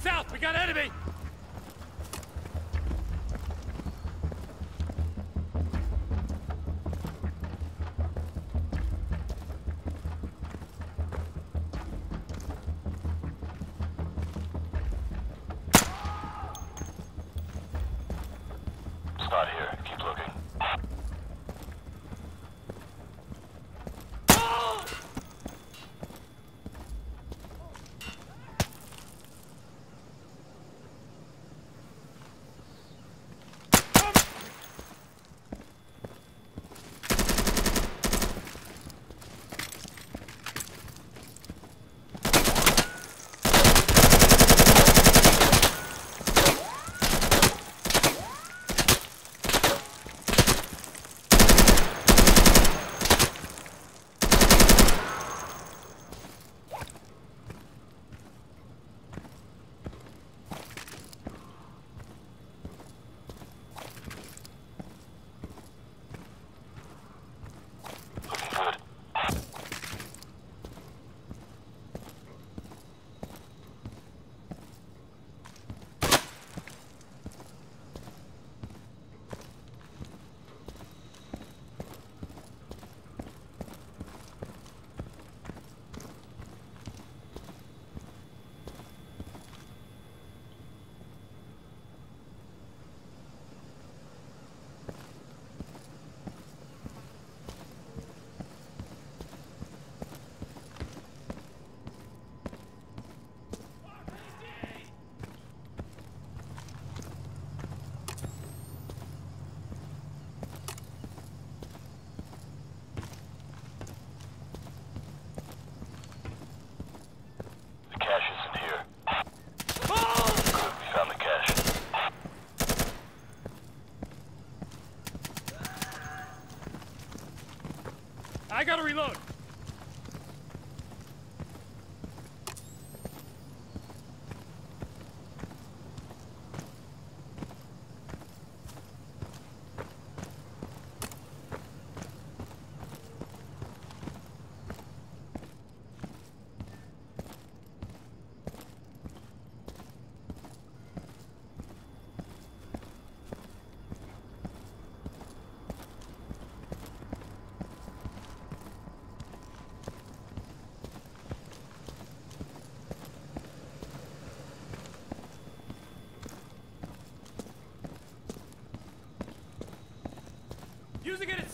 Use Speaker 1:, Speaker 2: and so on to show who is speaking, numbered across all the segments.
Speaker 1: south. We got enemy. I gotta reload. Using it as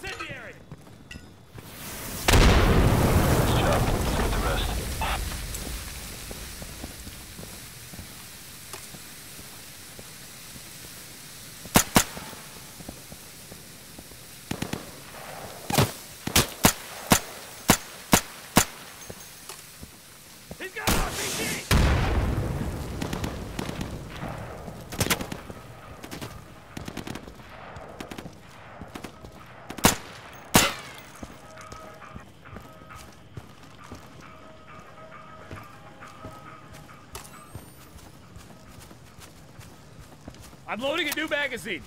Speaker 1: I'm loading a new magazine.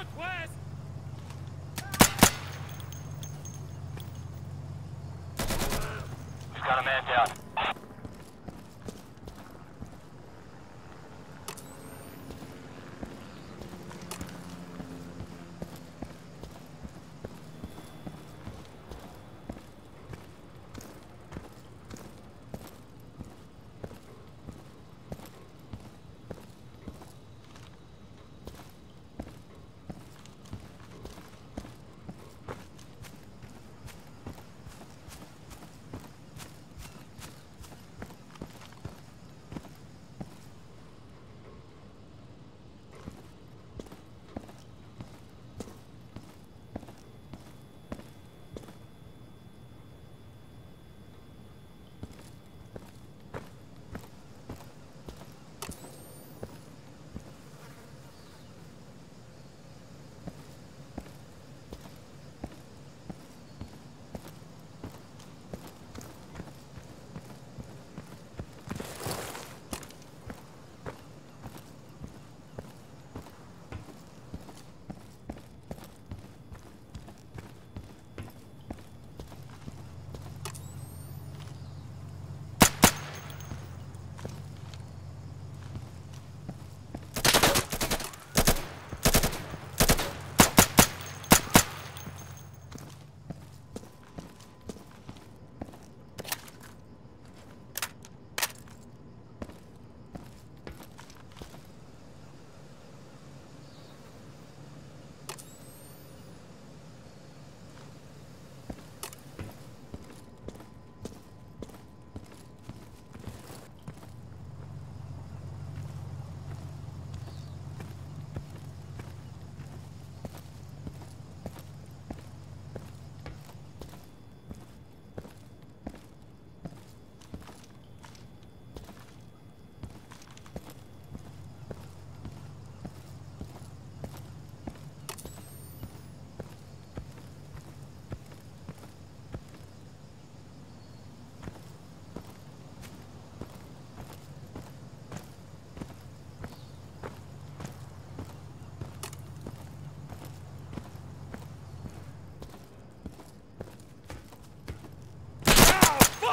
Speaker 1: Northwest!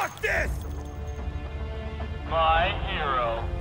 Speaker 1: Fuck this! My hero.